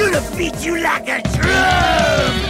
gonna beat you like a drum!